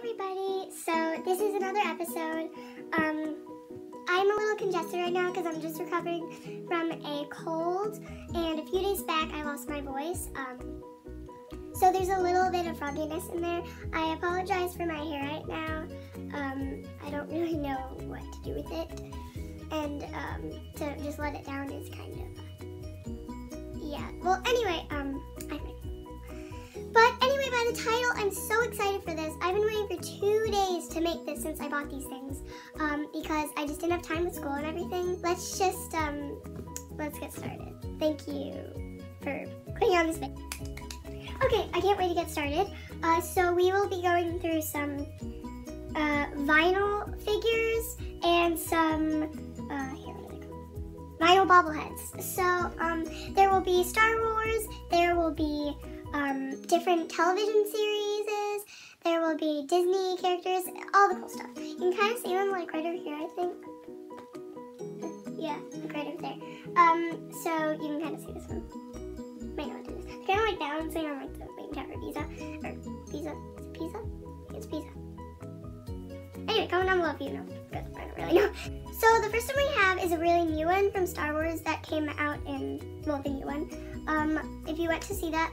everybody. So this is another episode. Um, I'm a little congested right now because I'm just recovering from a cold, and a few days back I lost my voice. Um, so there's a little bit of frogginess in there. I apologize for my hair right now. Um, I don't really know what to do with it, and um, to just let it down is kind of yeah. Well, anyway, um, By the title, I'm so excited for this. I've been waiting for two days to make this since I bought these things um, because I just didn't have time with school and everything. Let's just, um, let's get started. Thank you for putting on this video. Okay, I can't wait to get started. Uh, so we will be going through some uh, vinyl figures and some, uh, here? Vinyl bobbleheads. So um, there will be Star Wars, there will be um, different television series. There will be Disney characters, all the cool stuff. You can kind of see them like right over here, I think. Yeah, like right over there. Um, so you can kind of see this one. Might not do this. Kind of like balancing on like the main tower Pisa or Pisa. Is it Pisa? It's Pisa. Anyway, comment down below if you know, because I don't really know. So the first one we have is a really new one from Star Wars that came out in, well, the new one. Um, if you went to see that,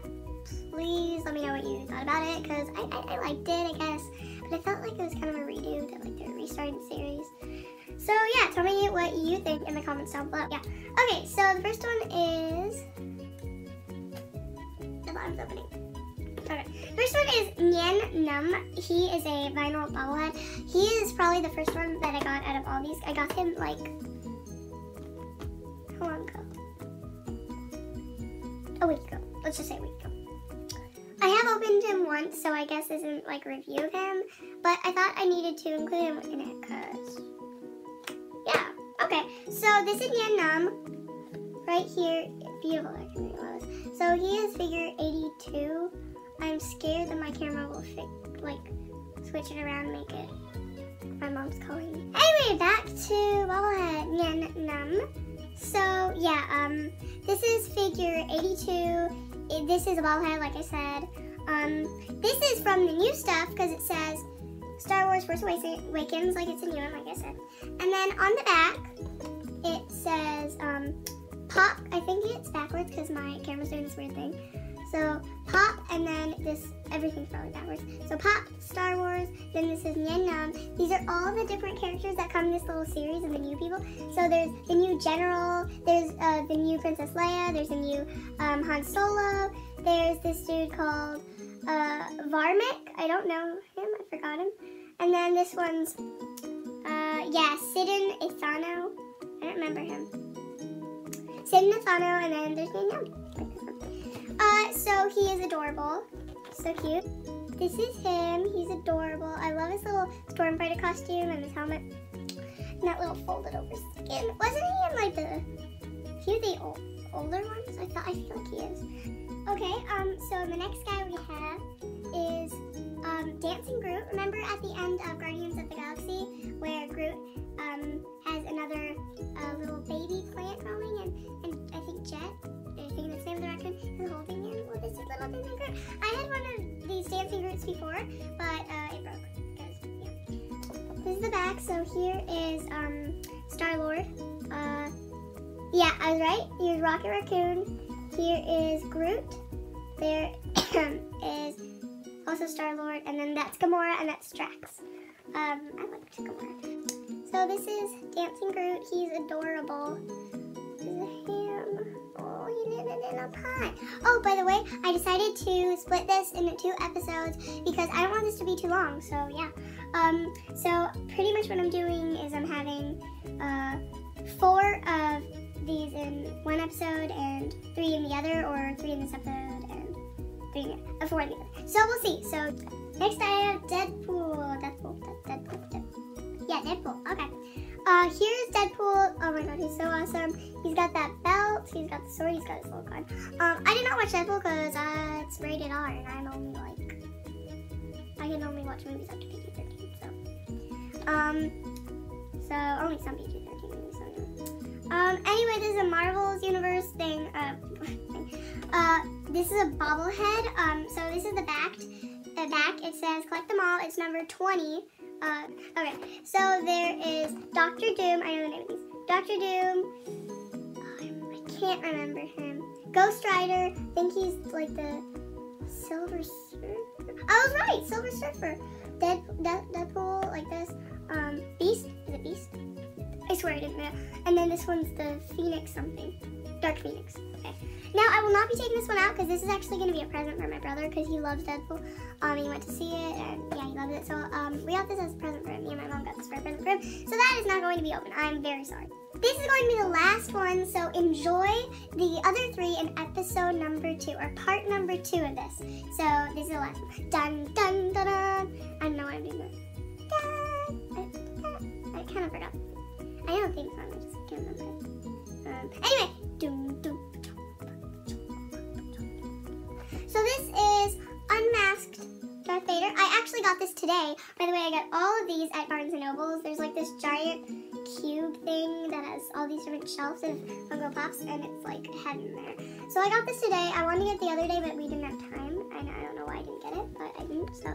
please let me know what you thought about it because I, I, I, liked it, I guess. But I felt like it was kind of a redo, that like they're restarting the series. So yeah, tell me what you think in the comments down below. Yeah. Okay, so the first one is the bottom's opening. Okay. First one is Nien Nunb. He is a vinyl bobblehead. He is probably the first one that I got out of all these. I got him like how long ago? A week ago. Let's just say a week ago. Opened him once, so I guess isn't like review of him, but I thought I needed to include him in it because, yeah. Okay, so this is Nien Nunb right here. Beautiful, I can read So he is figure 82. I'm scared that my camera will like switch it around, make it. My mom's calling me. Anyway, back to Bobblehead Nien Nunb. So yeah, um, this is figure 82 it, this is a bobblehead, like I said. Um, this is from the new stuff because it says Star Wars Force Awakens, like it's a new one, like I said. And then on the back, it says um, Pop. I think it's backwards because my camera's doing this weird thing. So Pop, and then this, everything's probably backwards. So Pop, Star Wars, then this is Nien Nunb. These are all the different characters that come in this little series of the new people. So there's the new General, there's uh, the new Princess Leia, there's a new um, Han Solo, there's this dude called uh, Varmik. I don't know him, I forgot him. And then this one's, uh, yeah, Sidon Ithano. I don't remember him. Sidon Ithano, and then there's Nien Nunb. So he is adorable. So cute. This is him. He's adorable. I love his little stormfighter costume and his helmet. And that little folded over skin. Wasn't he in like the, he the old, older ones? I thought, I feel like he is. Okay, um, so the next guy we have is um, Dancing Groot. Remember at the end of Guardians of the Galaxy where Groot um, has another uh, little baby plant growing and, and I think Jet thing that's named the raccoon is holding him with his little dancing Groot. I had one of these dancing Groots before, but uh, it broke. This is the back. So here is um, Star Lord. Uh, yeah, I was right. Here's Rocket Raccoon. Here is Groot. There is also Star Lord, and then that's Gamora, and that's Drax. Um, I like Gamora. So this is Dancing Groot. He's adorable. Pot. Oh, by the way, I decided to split this into two episodes because I don't want this to be too long. So yeah. Um, so pretty much what I'm doing is I'm having uh, four of these in one episode and three in the other, or three in this episode and three in uh, four in the other. So we'll see. So next I have Deadpool. Deadpool. Deadpool. Deadpool. Yeah, Deadpool. Okay. Uh, here's Deadpool. Oh my god, he's so awesome. He's got that belt. He's got the sword. He's got his little gun. Um, I did not watch Deadpool because uh, it's rated R, and I'm only like, I can only watch movies up to PG-13. So, um, so only some PG-13 movies. So Um, anyway, this is a Marvel's Universe thing. Uh, uh, this is a bobblehead. Um, so this is the back. the back it says collect them all. It's number 20. Uh, okay, so there is Doctor Doom. I know the name of these. Doctor Doom. Oh, I can't remember him. Ghost Rider. I think he's like the Silver Surfer. I was right. Silver Surfer. Dead, Dead, Deadpool, like this. Um, Beast. Is it Beast? I swear I didn't know. And then this one's the Phoenix something. Dark Phoenix. Okay. Now, I will not be taking this one out because this is actually going to be a present for my brother because he loves Deadpool. Um, he went to see it and yeah, he loves it. So um, we got this as a present for him. Me and my mom got this for a present for him. So that is not going to be open. I'm very sorry. This is going to be the last one, so enjoy the other three in episode number two, or part number two of this. So this is the last one. Dun dun dun dun. I don't know what I'm doing. I, kind of forgot. I don't think so. I just can't remember. Um, anyway, dum, dum, got this today. By the way, I got all of these at Barnes & Nobles. There's like this giant cube thing that has all these different shelves of Funko Pops, and it's like heaven there. So I got this today. I wanted to get the other day, but we didn't have time, and I don't know why I didn't get it, but I didn't. So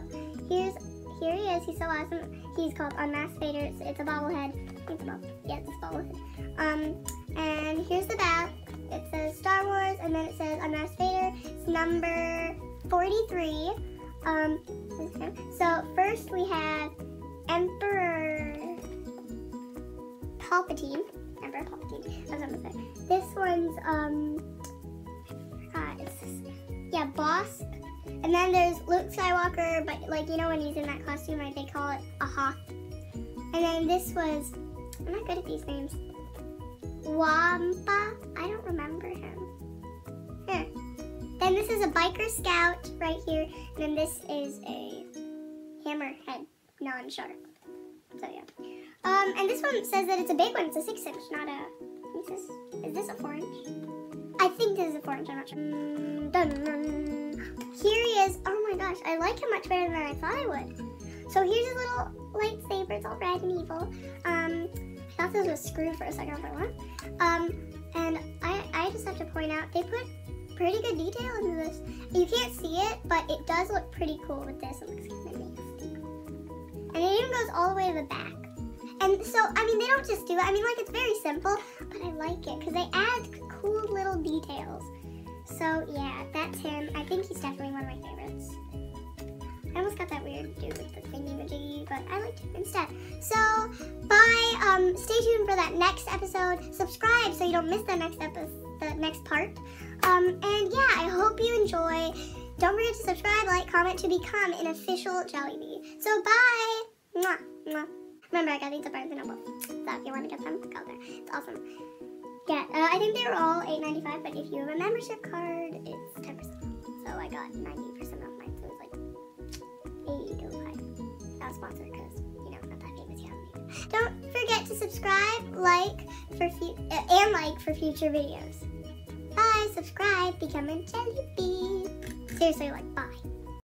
here's here he is. He's so awesome. He's called Unmasked Vader. It's, it's a bobblehead. It's a bobble. Yeah, it's a bobblehead. Um, and here's the back. It says Star Wars, and then it says Unmasked Vader. It's number 43. Um, so first we have Emperor Palpatine. Emperor Palpatine. This one's um, uh, yeah, Bossk. And then there's Luke Skywalker, but like you know when he's in that costume, right? They call it a Hoth. And then this was, I'm not good at these names. Wampa. I don't remember him. This is a biker scout right here. And then this is a hammerhead non-shark. So yeah. Um, and this one says that it's a big one. It's a six inch, not a. Is this, is this a four inch? I think this is a four inch. I'm not sure. Mm, dun, dun. Here he is. Oh my gosh, I like him much better than I thought I would. So here's his little lightsaber. It's all red and evil. Um, I thought this was screwed for a second. I was Um, and I, I just have to point out they put pretty good detail into this. You can't see it, but it does look pretty cool with this. It looks kind of. And it even goes all the way to the back. And so, I mean, they don't just do it. I mean, like, it's very simple, but I like it because they add cool little details. So, yeah, that's him. I think he's definitely one of my favorites. I almost got that weird dude with the thingy majiggy, but I liked him instead. So, bye. Um, stay tuned for that next episode. Subscribe so you don't miss the next episode, the next part. Um, and yeah, I hope you enjoy. Don't forget to subscribe, like, comment to become an official jelly bee. So, bye. Mwah, mwah. Remember, I got these at Barnes & Noble. So if you want to get them, go there. It's awesome. Yeah, uh, I think they were all $8.95, but if you have a membership card, it's 10% off. So I got 90% off mine, so it was like 80 to 5 Not sponsored because, you know, not that famous yet. Don't forget to subscribe, like, for uh, and like for future videos. Subscribe, become a jelly bee. Seriously, like, bye.